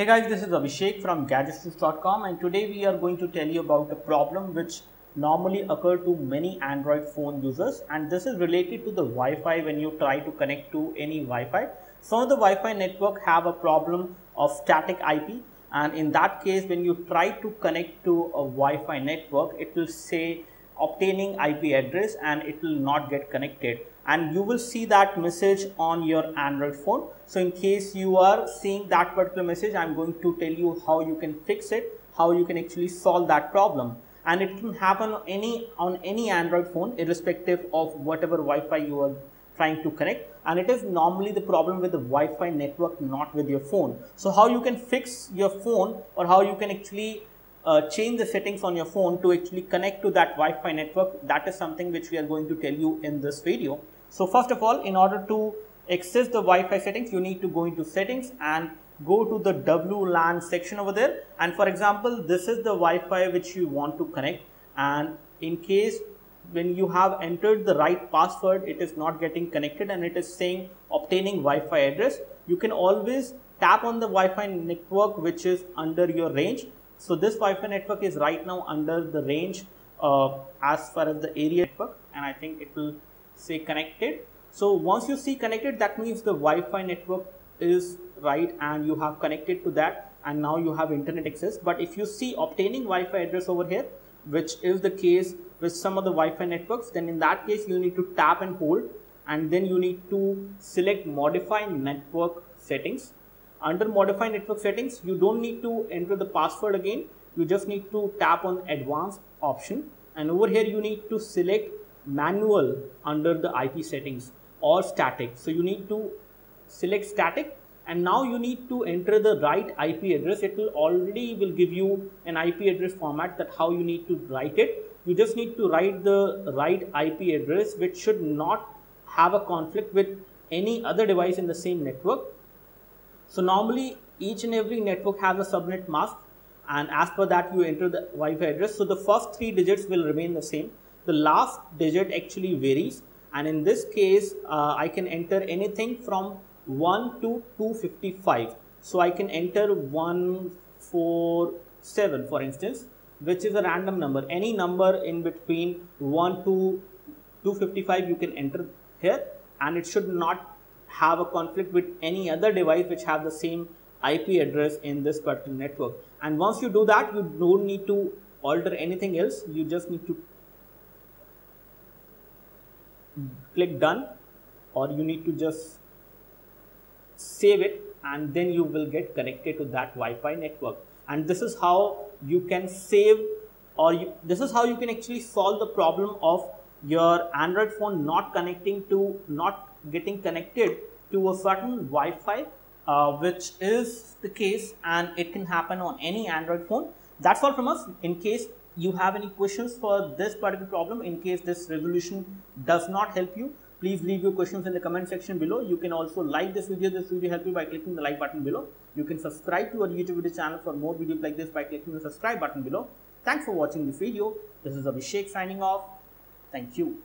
Hey guys, this is Abhishek from gadgets.com and today we are going to tell you about a problem which normally occur to many Android phone users and this is related to the Wi-Fi when you try to connect to any Wi-Fi. Some of the Wi-Fi network have a problem of static IP and in that case when you try to connect to a Wi-Fi network it will say obtaining IP address and it will not get connected and you will see that message on your Android phone. So in case you are seeing that particular message, I'm going to tell you how you can fix it, how you can actually solve that problem. And it can happen on any, on any Android phone, irrespective of whatever Wi-Fi you are trying to connect. And it is normally the problem with the Wi-Fi network, not with your phone. So how you can fix your phone or how you can actually uh, change the settings on your phone to actually connect to that Wi-Fi network. That is something which we are going to tell you in this video. So first of all, in order to access the Wi-Fi settings, you need to go into settings and go to the WLAN section over there. And for example, this is the Wi-Fi which you want to connect. And in case when you have entered the right password, it is not getting connected and it is saying obtaining Wi-Fi address. You can always tap on the Wi-Fi network which is under your range so this Wi-Fi network is right now under the range uh, as far as the area network and I think it will say connected. So once you see connected that means the Wi-Fi network is right and you have connected to that and now you have internet access. But if you see obtaining Wi-Fi address over here which is the case with some of the Wi-Fi networks then in that case you need to tap and hold and then you need to select modify network settings under modify network settings, you don't need to enter the password again. You just need to tap on advanced option and over here you need to select manual under the IP settings or static. So you need to select static and now you need to enter the right IP address. It will already will give you an IP address format that how you need to write it. You just need to write the right IP address which should not have a conflict with any other device in the same network so normally each and every network has a subnet mask and as per that you enter the Wi-Fi address. So the first three digits will remain the same. The last digit actually varies and in this case uh, I can enter anything from 1 to 255. So I can enter 147 for instance which is a random number. Any number in between 1 to 255 you can enter here and it should not have a conflict with any other device which have the same IP address in this particular network. And once you do that, you don't need to alter anything else. You just need to click done or you need to just save it and then you will get connected to that Wi-Fi network. And this is how you can save or you, this is how you can actually solve the problem of your Android phone not connecting to not getting connected to a certain Wi-Fi uh, which is the case and it can happen on any Android phone. That's all from us. In case you have any questions for this particular problem, in case this resolution does not help you, please leave your questions in the comment section below. You can also like this video. This video help you by clicking the like button below. You can subscribe to our YouTube video channel for more videos like this by clicking the subscribe button below. Thanks for watching this video. This is Abhishek signing off. Thank you.